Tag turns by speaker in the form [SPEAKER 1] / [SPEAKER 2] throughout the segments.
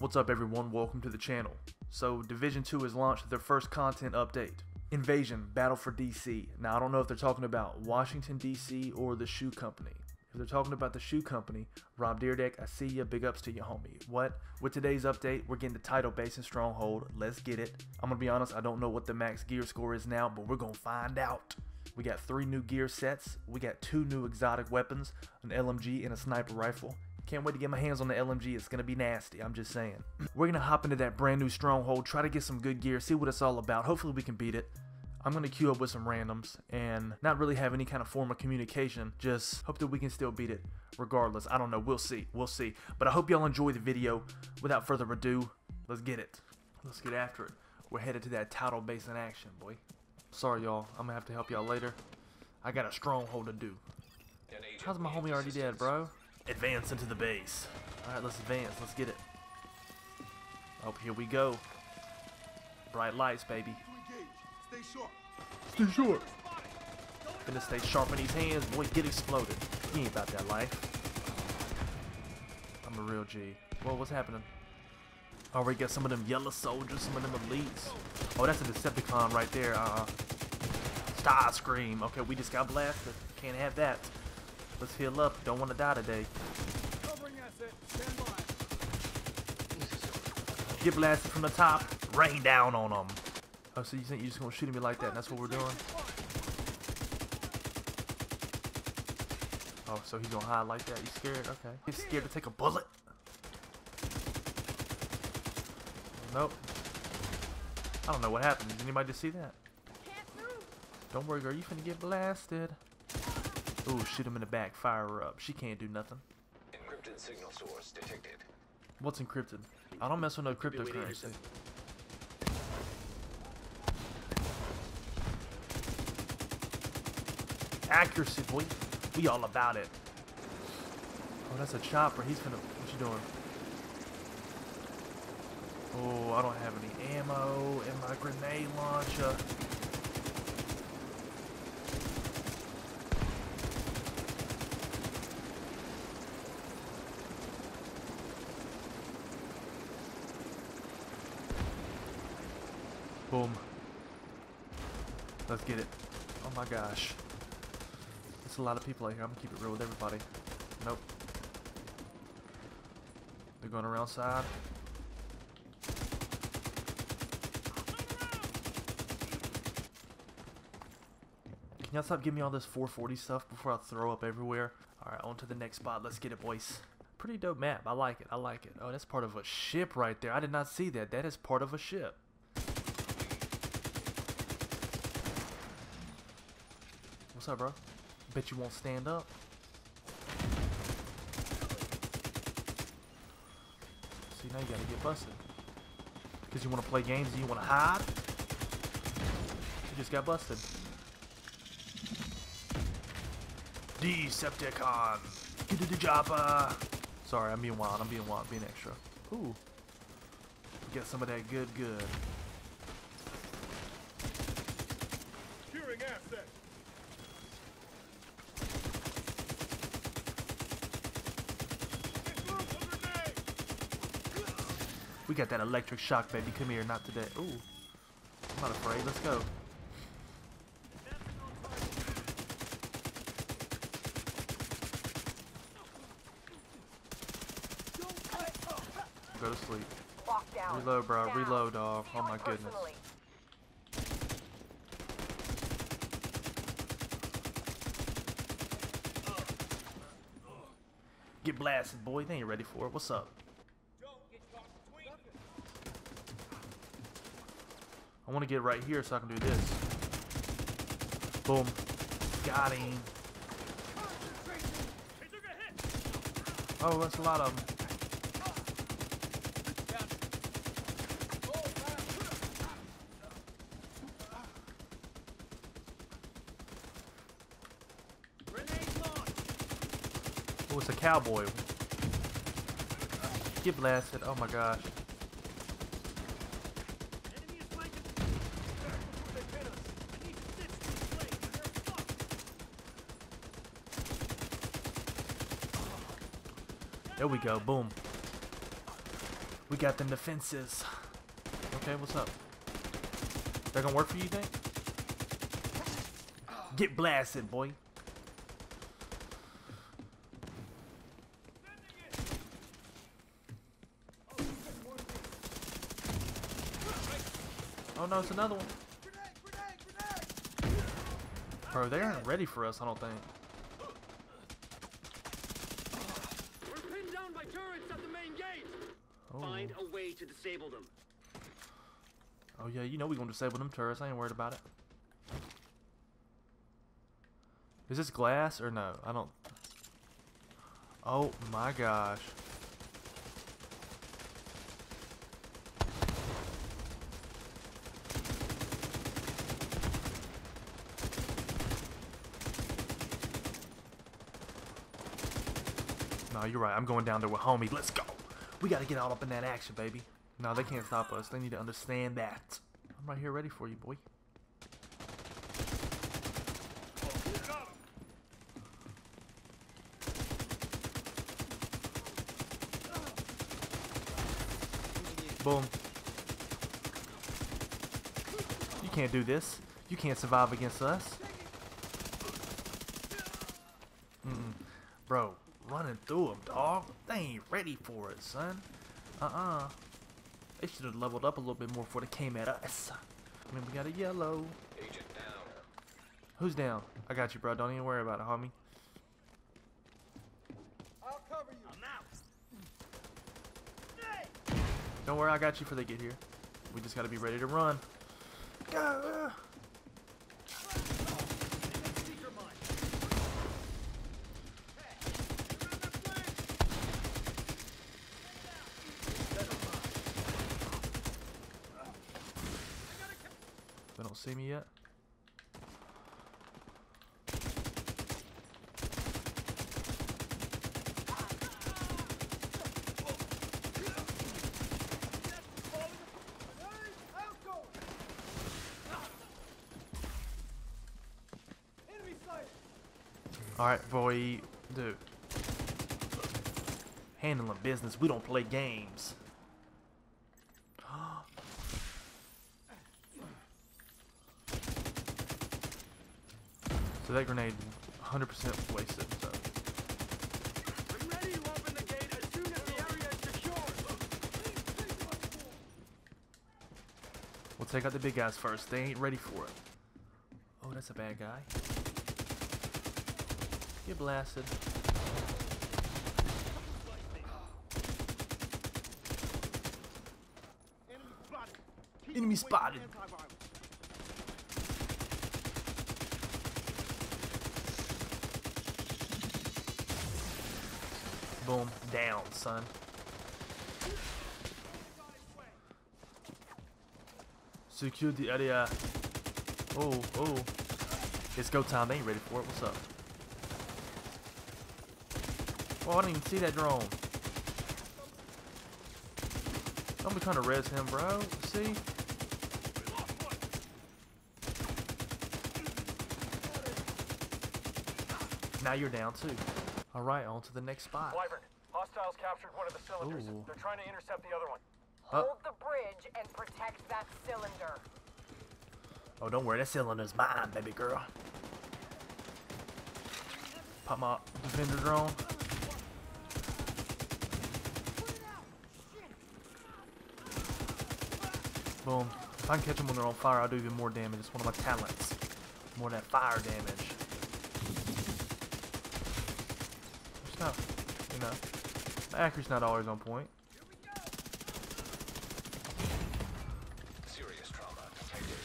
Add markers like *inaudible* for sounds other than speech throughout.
[SPEAKER 1] What's up everyone, welcome to the channel. So Division 2 has launched their first content update. Invasion, Battle for DC. Now I don't know if they're talking about Washington DC or the shoe company. If they're talking about the shoe company, Rob Dyrdek, I see ya, big ups to you homie. What? With today's update, we're getting the Tidal Basin and stronghold. Let's get it. I'm gonna be honest, I don't know what the max gear score is now, but we're gonna find out. We got three new gear sets, we got two new exotic weapons, an LMG and a sniper rifle, can't wait to get my hands on the LMG. It's going to be nasty. I'm just saying. *clears throat* We're going to hop into that brand new stronghold, try to get some good gear, see what it's all about. Hopefully we can beat it. I'm going to queue up with some randoms and not really have any kind of form of communication. Just hope that we can still beat it regardless. I don't know. We'll see. We'll see. But I hope y'all enjoy the video. Without further ado, let's get it. Let's get after it. We're headed to that Tidal Basin in action, boy. Sorry, y'all. I'm going to have to help y'all later. I got a stronghold to do. How's my homie already dead, bro? Advance into the base. Alright, let's advance. Let's get it. Oh, here we go. Bright lights, baby. Stay short. Stay short. Gonna stay sharp in these hands. Boy, get exploded. He ain't about that life. I'm a real G. Whoa, what's happening? Already oh, got some of them yellow soldiers, some of them elites. Oh, that's a Decepticon right there. Uh, Starscream. Okay, we just got blasted. Can't have that. Let's heal up. Don't want to die today. Get blasted from the top. Rain down on them. Oh, so you think you're just going to shoot at me like that and that's what we're doing? Oh, so he's going to hide like that. He's scared? Okay. He's scared to take a bullet? Nope. I don't know what happened. Did anybody just see that? Don't worry, girl. You finna get blasted. Ooh, shoot him in the back. Fire her up. She can't do nothing. Encrypted signal source detected. What's encrypted? I don't mess with no cryptocurrency. Accuracy, boy. We all about it. Oh, that's a chopper. He's gonna. What you doing? Oh, I don't have any ammo in my grenade launcher. Boom. Let's get it. Oh my gosh. There's a lot of people out here. I'm gonna keep it real with everybody. Nope. They're going around side. Can y'all stop giving me all this 440 stuff before I throw up everywhere? Alright, on to the next spot. Let's get it, boys. Pretty dope map. I like it. I like it. Oh, that's part of a ship right there. I did not see that. That is part of a ship. What's up, bro? Bet you won't stand up. See, now you gotta get busted. Because you want to play games and you want to hide? You just got busted. Decepticon! Get to the chopper! Sorry, I'm being wild. I'm being wild. Being extra. Ooh. Get some of that good, good. We got that electric shock, baby. Come here, not today. Ooh. I'm not afraid. Let's go. Go to sleep. Reload, bro. Reload, dog. Oh my goodness. Get blasted, boy. They ain't ready for it. What's up? I want to get right here so I can do this. Boom. Got him. Oh, that's a lot of them. Oh, it's a cowboy. Get blasted. Oh my gosh. There we go. Boom. We got them defenses. Okay, what's up? That gonna work for you, you think? Get blasted, boy. Oh no, it's another one. Bro, they aren't ready for us, I don't think.
[SPEAKER 2] We're pinned down by turrets at the main gate.
[SPEAKER 1] Oh.
[SPEAKER 2] Find a them.
[SPEAKER 1] Oh yeah, you know we gonna disable them turrets. I ain't worried about it. Is this glass or no? I don't. Oh my gosh. No, you're right. I'm going down there with homie. Let's go. We gotta get all up in that action, baby. No, they can't stop us. They need to understand that. I'm right here ready for you, boy. Boom. You can't do this. You can't survive against us. Mm-mm. Bro, running through them, dog. They ain't ready for it, son. Uh-uh. They should have leveled up a little bit more before they came at us. I mean, we got a yellow.
[SPEAKER 3] Agent down.
[SPEAKER 1] Who's down? I got you, bro. Don't even worry about it, homie.
[SPEAKER 4] I'll cover you. I'm out.
[SPEAKER 1] Don't worry, I got you before they get here. We just gotta be ready to run. Go! See me yet. Alright, boy. Dude. Handling business. We don't play games. So that grenade 100% wasted. So. We'll take out the big guys first. They ain't ready for it. Oh, that's a bad guy. Get blasted.
[SPEAKER 4] Enemy spotted.
[SPEAKER 1] Enemy spotted. Boom. Down, son. Secure the area. Oh, oh. It's go time. They ain't ready for it. What's up? Oh, I didn't even see that drone. Don't be trying to res him, bro. See? Now you're down too. Alright, on to the next spot.
[SPEAKER 5] Wyvern, hostiles captured one of the cylinders.
[SPEAKER 1] Ooh.
[SPEAKER 5] They're trying to intercept the other one.
[SPEAKER 1] Uh,
[SPEAKER 6] Hold the bridge and protect that cylinder.
[SPEAKER 1] Oh, don't worry, that cylinder's mine, baby girl. Pop my defender drone. Boom. If I can catch them when they're on fire, I'll do even more damage. It's one of my talents. More of that fire damage. It's not, you know, my accuracy's not always on point.
[SPEAKER 3] Serious trauma detected.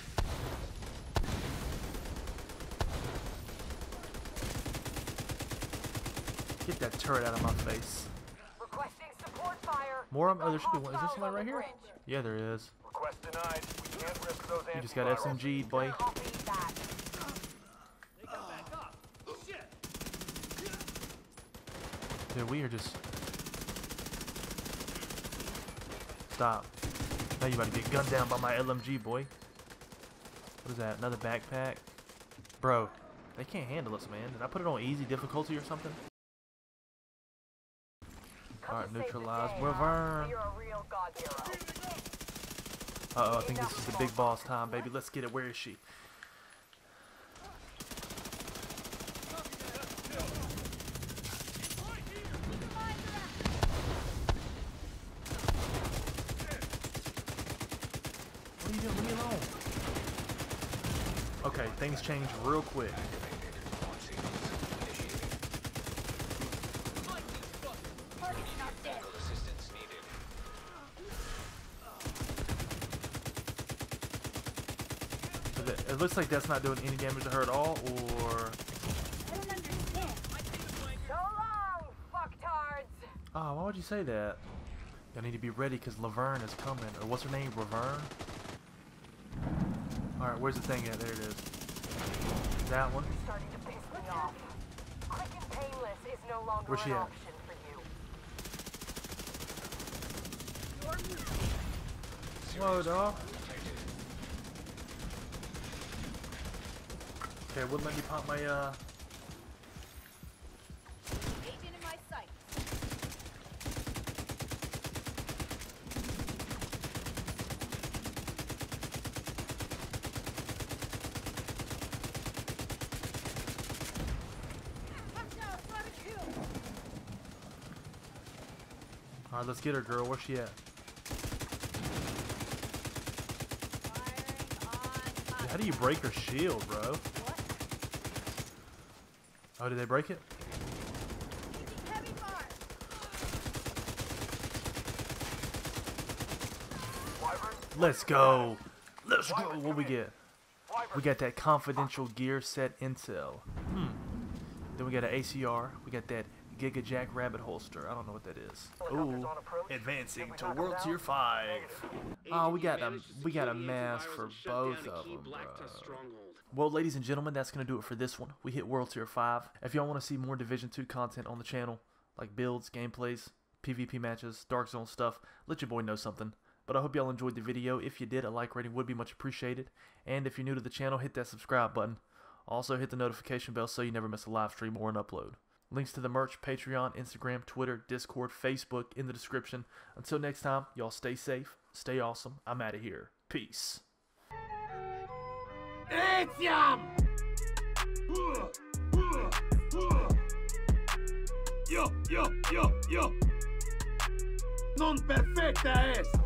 [SPEAKER 1] Get that turret out of my face.
[SPEAKER 6] Requesting support fire.
[SPEAKER 1] More of 'em? Oh, there should be one. Is there
[SPEAKER 6] hostiles
[SPEAKER 1] somebody right here? Yeah, there is.
[SPEAKER 5] Request denied. We can't risk those
[SPEAKER 1] You just got
[SPEAKER 5] antivirals.
[SPEAKER 1] SMG, Dude, we are just. Stop. Now you about to get gunned down by my LMG, boy. What is that? Another backpack? Bro, they can't handle us, man. Did I put it on easy difficulty or something? Alright,
[SPEAKER 6] you saved the
[SPEAKER 1] neutralize
[SPEAKER 6] day, huh?
[SPEAKER 1] Wyvern.
[SPEAKER 6] You're a real god hero.
[SPEAKER 1] Uh oh, I think this is the big boss time, baby. Let's get it. Where is she? What are you doing? Leave me alone. Okay, things change real quick. It looks like that's not doing any damage to her at all, or...
[SPEAKER 6] So long.
[SPEAKER 1] Oh, why would you say that? Y'all need to be ready because Laverne is coming. Or what's her name? Laverne? Alright, where's the thing at? There it is. That one.
[SPEAKER 6] Starting to piss me off. Quick and painless is no longer
[SPEAKER 1] Where's she
[SPEAKER 6] an
[SPEAKER 1] at?
[SPEAKER 6] option for you.
[SPEAKER 1] Whoa, dog. Okay, wouldn't let me pop my, uh... Alright, let's get her, girl. Where's she at? Dude, how do you break her shield, bro? Oh, did they break it? Let's go. Let's go. What we get? We got that confidential gear set intel. Hmm. Then we got an ACR. We got that Giga Jack rabbit holster. I don't know what that is.
[SPEAKER 5] Helicopters
[SPEAKER 1] Ooh, advancing to World? Tier Five.
[SPEAKER 5] Negative.
[SPEAKER 1] Oh, we got a we got a mask for both of them, bro. Well, ladies and gentlemen, that's gonna do it for this one. We hit World Tier Five. If y'all want to see more Division Two content on the channel, like builds, gameplays, PvP matches, Dark Zone stuff, let your boy know something. But I hope y'all enjoyed the video. If you did, a like rating would be much appreciated. And if you're new to the channel, hit that subscribe button. Also, hit the notification bell so you never miss a live stream or an upload. Links to the merch, Patreon, Instagram, Twitter, Discord, Facebook in the description. Until next time, y'all stay safe, stay awesome. I'm out of here. Peace.
[SPEAKER 4] Io, io, io, io. Non perfetta es.